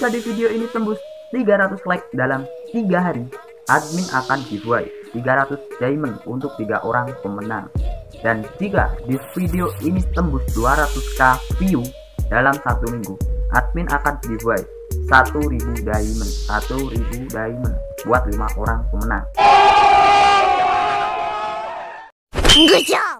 Jika di video ini tembus 300 like dalam 3 hari, admin akan giveaway 300 diamond untuk tiga orang pemenang. Dan jika di video ini tembus 200k view dalam satu minggu, admin akan giveaway 1000 diamond, 1000 diamond buat lima orang pemenang. Good job!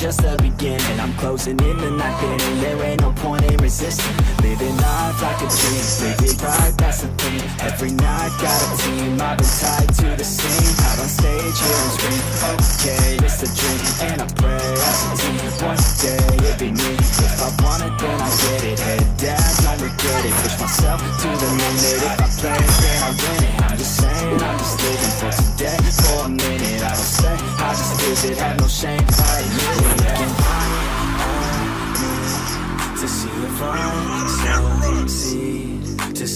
just the beginning. I'm closing in the night There ain't no point in resisting. Living life like a dream Live it right, that's the thing. Every night, got a team I've been tied to the scene. Out on stage, here and scream Okay, it's a dream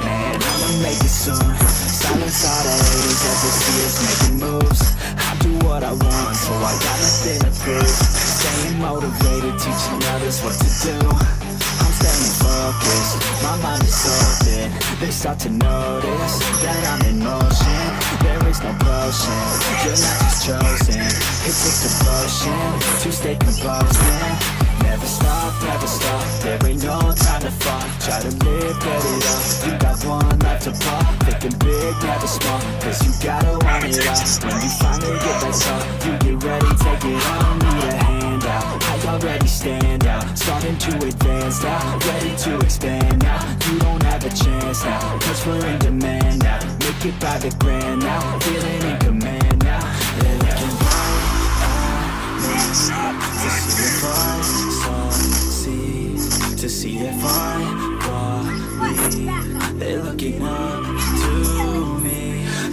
I'ma make it soon. Silence all the haters as they see us making moves. I do what I want, so I got nothing to prove. Staying motivated, teaching others what to do. I'm staying focused, my mind is open. They start to notice that I'm in motion. There is no potion, you're not just chosen. It takes devotion to stay composed, Never stop, never stop, there ain't no time to fall Try to live, get it up, big, never small, cause you gotta want it all When you finally get that top, you get ready, take it on. Need a hand out, I already stand out. Starting to advance now, ready to expand now. You don't have a chance now, cause we're in demand now. Make it by the grand now, feeling in command now. They're looking to see if I succeed, to see if I believe. They're looking up.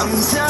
I'm sorry.